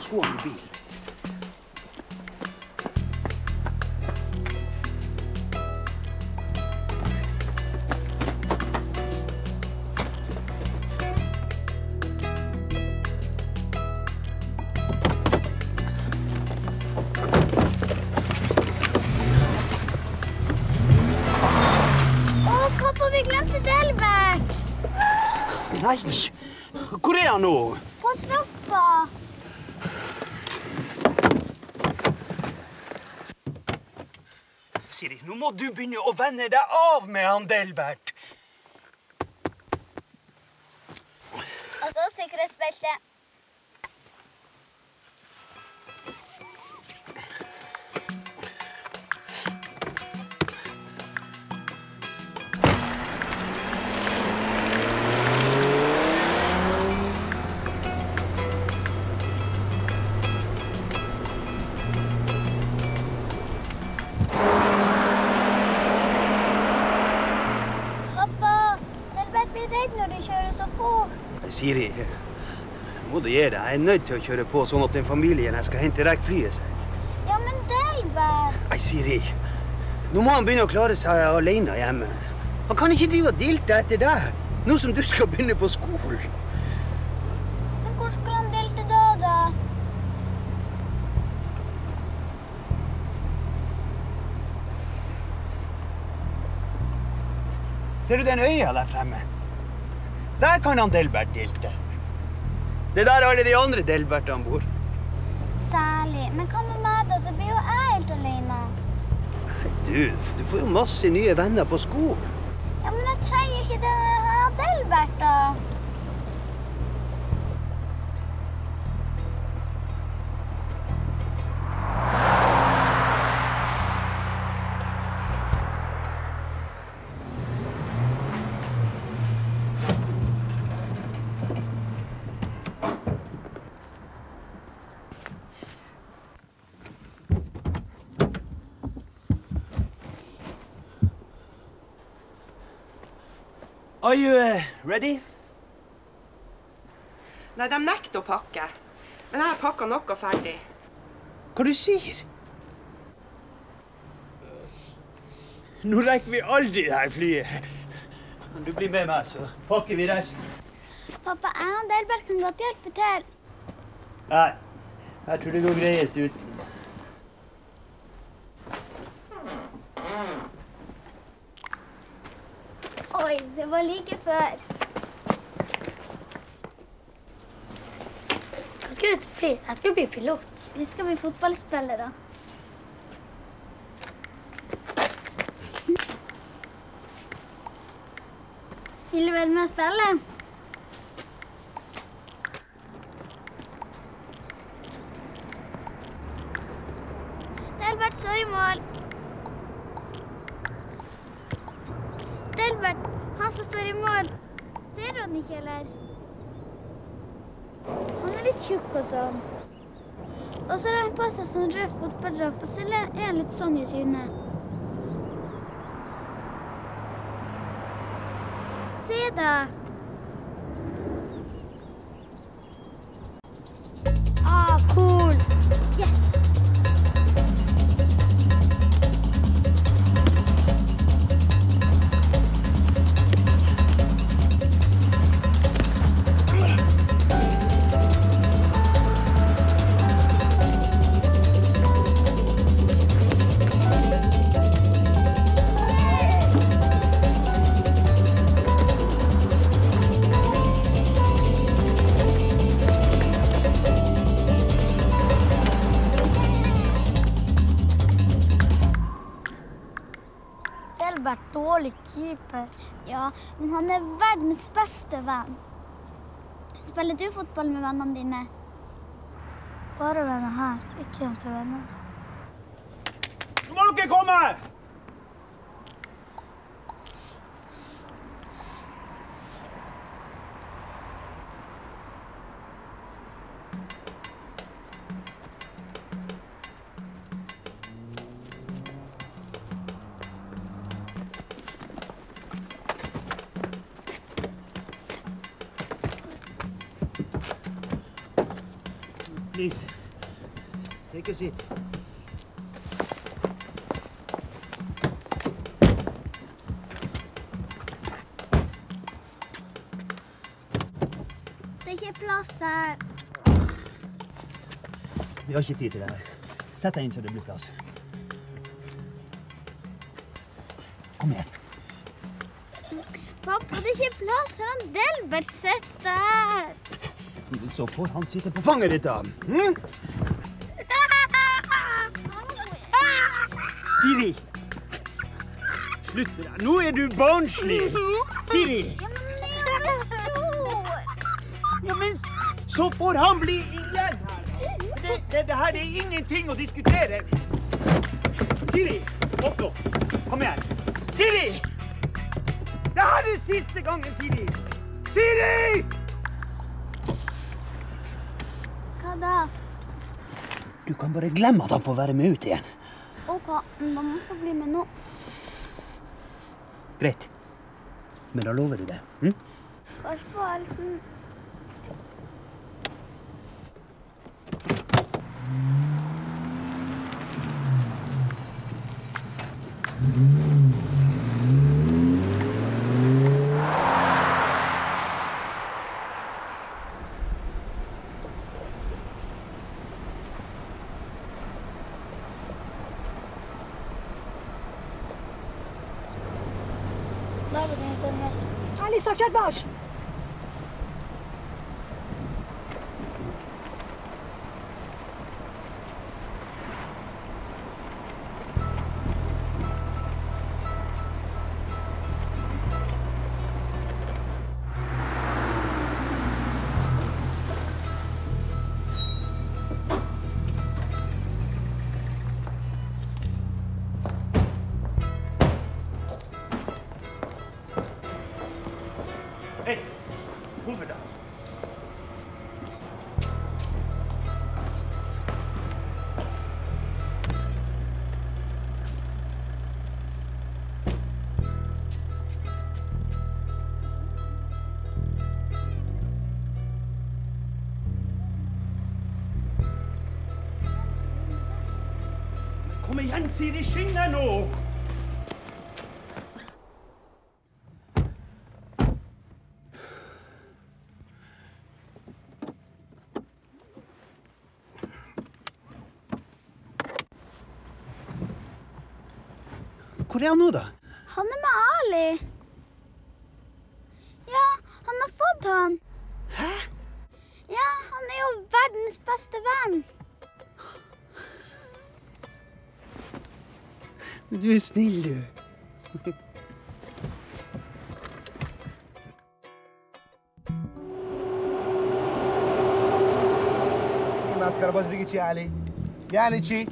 skoene i bilen. Å, pappa, vi glemte Delbert! Nei, hvor er han nå? På strappa. Siri, nå må du begynne å venne deg av med han Delbert. Og så sikkerhetsbelte. Siri, må du gi deg. Jeg er nødt til å kjøre på sånn at den familien jeg skal hente, rekker flyet sitt. Ja, men David Nei, Siri. Nå må han begynne å klare seg alene hjemme. Han kan ikke drive og dilte etter deg, nå som du skal begynne på skolen. Men hvor skal han delte da, da? Ser du den øya der fremme? Der kan han Delbert dilte. Det er der alle de andre Delbertene bor. Særlig. Men hva med meg, da? Det blir jo jeg helt alene. Du, du får jo masse nye venner på skolen. Ja, men jeg trenger ikke det her Delbert, da. Are you uh, ready? Nei, de nekter å pakke. Men jeg har pakka og ferdig. Hva du sier? Nå rekker vi aldri det her flyet. Du blir med meg, så pakker vi resten. Pappa, jeg og Delbert kan godt hjelpe til. Nei, jeg tror det går greiest uten. Det var like før. Jeg skal og fly. Jeg skal bli pilot. Vi skal bli fotballspillere. Vil du være med og spille? Delbert står i mål. Delbert, han som står i mål. Ser du han ikke, eller? Han er litt tjukk og sånn. Og så har han på seg sånn rød fotballdrakt, og så er han litt sånn i synet. Se da. Keeper. Ja, men han er verdens beste venn. Spiller du fotball med vennene dine? Bare venner her, ikke hjem til venner. Nå må dere komme! Please, Take a seat. Det er ikke plass her. Vi har ikke tid til det her. Sett deg inn så det blir plass. Kom igjen. Pappa, det er ikke plass. Han Delbert sitter der. Så får han sitte på fanget ditt, da. Hm? Siri! Slutt med det. Nå er du barnslig. Siri! Ja, men det er jo stor. Ja, men så får han bli igjen her. Det, det, det her er ingenting å diskutere. Siri, opp nå. Kom igjen. Siri! Det her er siste gangen, Siri. Siri! Hva da? Du kan bare glemme at han får være med ut igjen. OK, mamma får bli med nå. Greit. Men da lover du det. Hm? Kanskje på halsen. Baba, بابا این سر علی ساکت باش. Kom igjen, si de skinner nå! Hvor er han nå, da? Han er med Ali. Ja, han har fått han. Hæ? Ja, han er jo verdens beste venn. Du er snill, du. مسخره بازی دیگه چی علی یعنی چی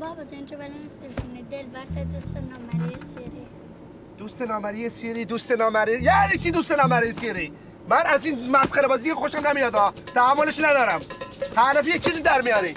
بابا تو اینجا ولی نمی‌دونی دلبر دوست نامری سیری دوست نامری سیری دوست نامری یعنی چی دوست نامری سیری من از این مسخره بازی خوشم نمیاد ها تحملش ندارم هر یه چیزی در میاری